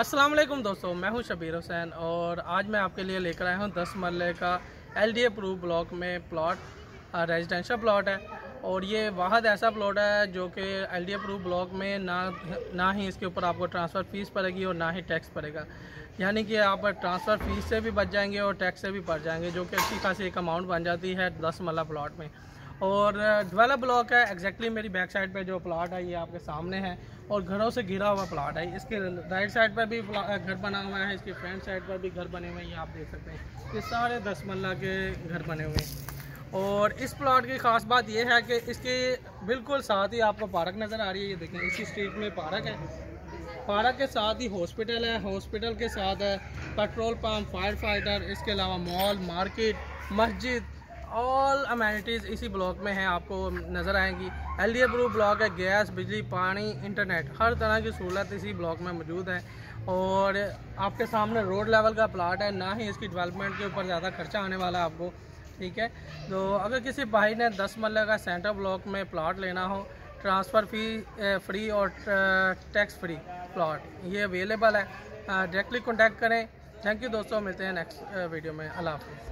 वालेकुम दोस्तों, मैं हूँ शबीर हुसैन और आज मैं आपके लिए लेकर आया हूँ दस मरले का एल डी अप्रूव ब्लॉक में प्लॉट रेजिडेंशियल प्लॉट है और ये वाहद ऐसा प्लॉट है जो कि एल डी अप्रूव ब्लॉक में ना ना ही इसके ऊपर आपको ट्रांसफ़र फ़ीस पड़ेगी और ना ही टैक्स पड़ेगा। यानी कि आप ट्रांसफ़र फ़ीस से भी बच जाएँगे और टैक्स से भी पड़ जाएँगे, जो कि अच्छी खासी एक अमाउंट बन जाती है दस मरला प्लॉट में। और डेवलप ब्लॉक है एग्जैक्टली मेरी बैक साइड पे जो प्लाट है ये आपके सामने है, और घरों से घिरा हुआ प्लाट है। इसके राइट साइड पर भी घर बना हुआ है, इसके फ्रंट साइड पर भी घर बने हुए हैं, ये आप देख सकते हैं। ये सारे दस मल्ला के घर बने हुए हैं। और इस प्लाट की ख़ास बात यह है कि इसके बिल्कुल साथ ही आपको पार्क नज़र आ रही है, ये देखें, इसी स्ट्रीट में पार्क है। पार्क के साथ ही हॉस्पिटल है हॉस्पिटल के साथ है पेट्रोल पम्प फायर फाइटर इसके अलावा मॉल मार्केट मस्जिद ऑल अमेनिटीज़ इसी ब्लॉक में हैं, आपको नज़र आएँगी। एल डी अप्रूव ब्लॉक है गैस बिजली, पानी इंटरनेट हर तरह की सहूलत इसी ब्लॉक में मौजूद है। और आपके सामने रोड लेवल का प्लाट है, ना ही इसकी डेवलपमेंट के ऊपर ज़्यादा खर्चा आने वाला है आपको, ठीक है? तो अगर किसी भाई ने दस मरल का सेंटर ब्लॉक में प्लाट लेना हो ट्रांसफ़र फ़ी फ्री और टैक्स फ्री प्लाट ये अवेलेबल है। डायरेक्टली कॉन्टैक्ट करें। थैंक यू दोस्तों, मिलते हैं नेक्स्ट वीडियो में। अल्लाह हाफिज़।